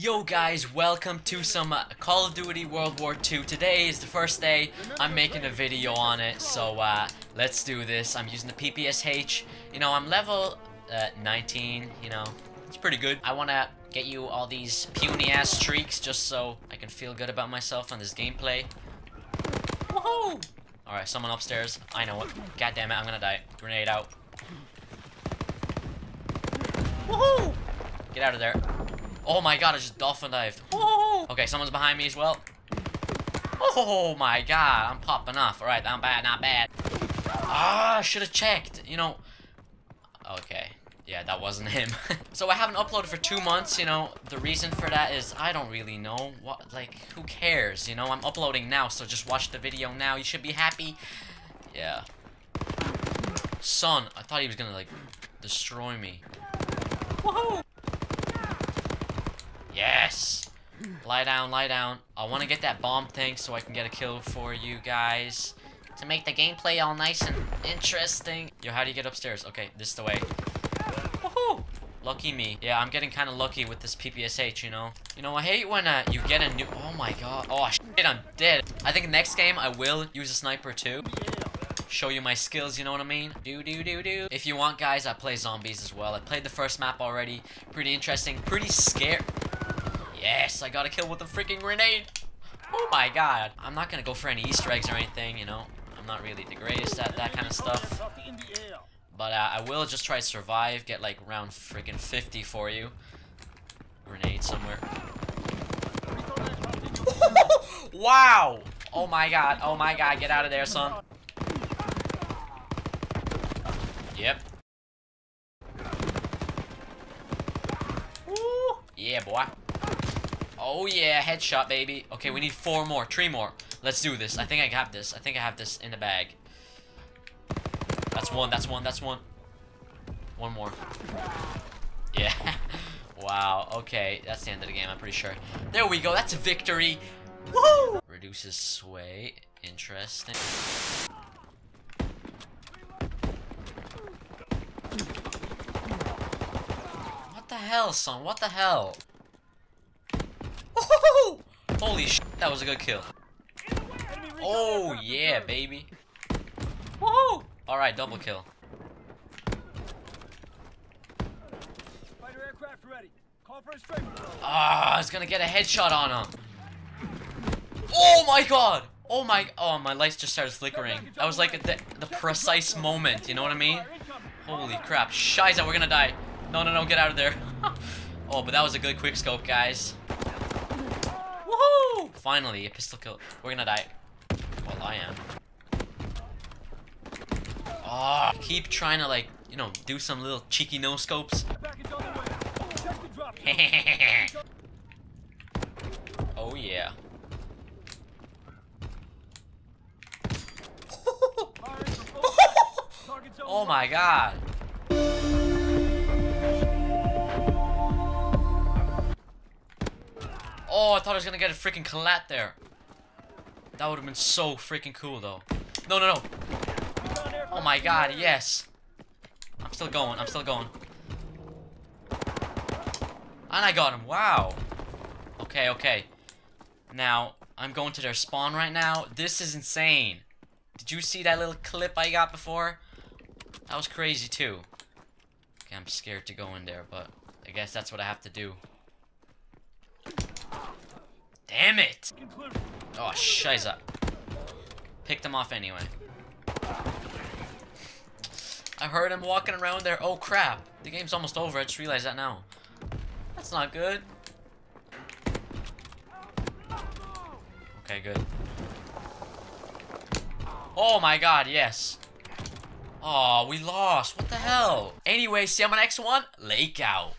Yo guys, welcome to some uh, Call of Duty World War II. Today is the first day I'm making a video on it, so uh, let's do this. I'm using the PPSH. You know, I'm level uh, 19, you know, it's pretty good. I want to get you all these puny ass streaks just so I can feel good about myself on this gameplay. Woohoo! Alright, someone upstairs. I know it. God damn it, I'm gonna die. Grenade out. Woohoo! Get out of there. Oh my god, I just dolphin dived. Oh, okay, someone's behind me as well. Oh my god, I'm popping off. Alright, not bad, not bad. Ah, I should have checked. You know. Okay. Yeah, that wasn't him. so I haven't uploaded for two months, you know. The reason for that is I don't really know. What, like, who cares? You know, I'm uploading now, so just watch the video now. You should be happy. Yeah. Son, I thought he was gonna, like, destroy me. Woohoo! Yes! Lie down, lie down. I want to get that bomb thing so I can get a kill for you guys. To make the gameplay all nice and interesting. Yo, how do you get upstairs? Okay, this is the way. Woohoo! Lucky me. Yeah, I'm getting kind of lucky with this PPSH, you know? You know, I hate when uh, you get a new... Oh my god. Oh, shit, I'm dead. I think next game I will use a sniper too. Show you my skills, you know what I mean? Do, do, do, do. If you want, guys, I play zombies as well. I played the first map already. Pretty interesting. Pretty scary. Yes, I got a kill with a freaking grenade. Oh my god. I'm not gonna go for any Easter eggs or anything, you know. I'm not really the greatest at that kind of stuff. But uh, I will just try to survive, get like round freaking 50 for you. Grenade somewhere. wow! Oh my god, oh my god, get out of there, son. Yep. Yeah, boy. Oh yeah, headshot, baby. Okay, we need four more, three more. Let's do this. I think I have this. I think I have this in the bag. That's one, that's one, that's one. One more. Yeah. wow, okay. That's the end of the game, I'm pretty sure. There we go, that's a victory. Woo! Reduces sway. Interesting. What the hell, son? What the hell? Holy sh! That was a good kill. Oh yeah, baby. Woohoo! All right, double kill. Ah, I was gonna get a headshot on him. Oh my god! Oh my! Oh, my lights just started flickering. That was like the the precise moment. You know what I mean? Holy crap! Shiza, we're gonna die. No, no, no! Get out of there. oh, but that was a good quick scope, guys. Finally, a pistol kill. We're gonna die. Well, I am. Oh, keep trying to like, you know, do some little cheeky no scopes. oh yeah. oh my god. Oh, I thought I was gonna get a freaking collat there. That would have been so freaking cool, though. No, no, no. Oh my god, yes. I'm still going, I'm still going. And I got him, wow. Okay, okay. Now, I'm going to their spawn right now. This is insane. Did you see that little clip I got before? That was crazy, too. Okay, I'm scared to go in there, but I guess that's what I have to do. Damn it! Oh, shiza. Picked him off anyway. I heard him walking around there. Oh, crap. The game's almost over. I just realized that now. That's not good. Okay, good. Oh my god, yes. Oh, we lost. What the hell? Anyway, see you on my next one. Lake out.